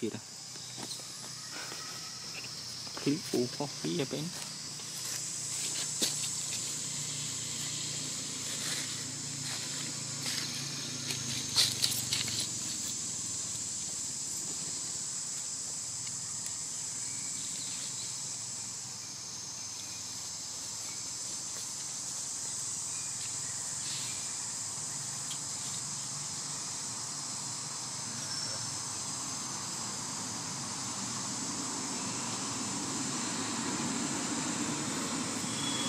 Kira. Kiri, oh, iya, Ben.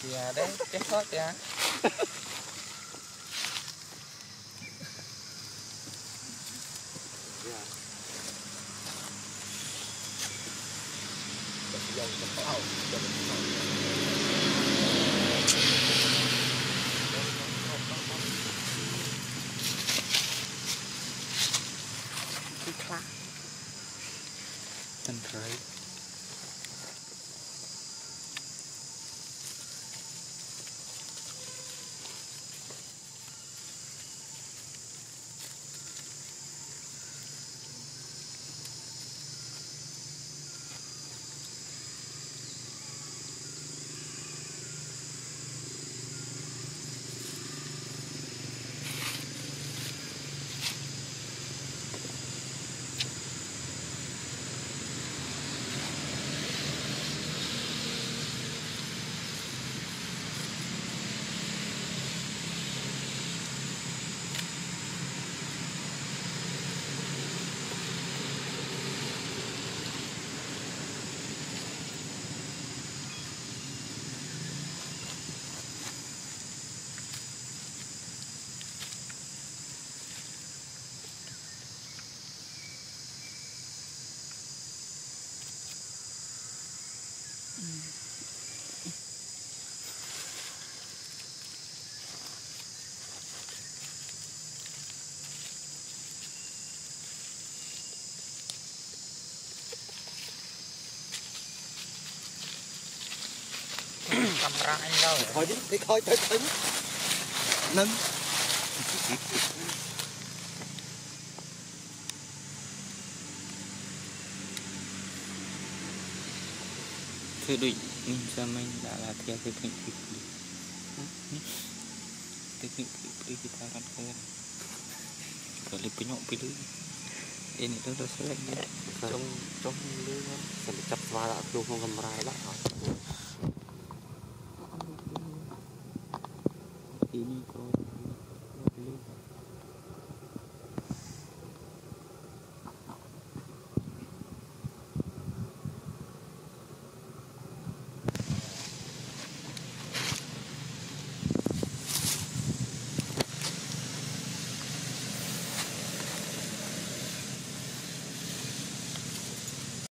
Iya deh, cekot ya. cầm ra anh đâu thôi đi đi thôi thôi thôi nâng. Thư định mình giờ mình đã là theo cái kinh. Kịch cái đi kịch kita akan kaya kalau penyok pilih ini đó đó sẽ là trong trong lưới nó sẽ chập vào lại luôn không cầm ra lại. ele